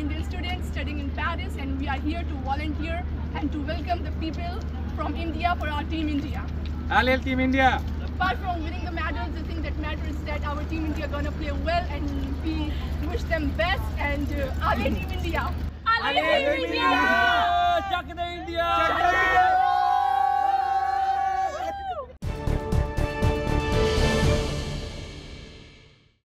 Indian students studying in Paris and we are here to volunteer and to welcome the people from India for our Team India. Alel Team India. Apart from winning the medals, the thing that matters is that our Team India are gonna play well and we wish them best and uh, Alel Team India! Alel Team India!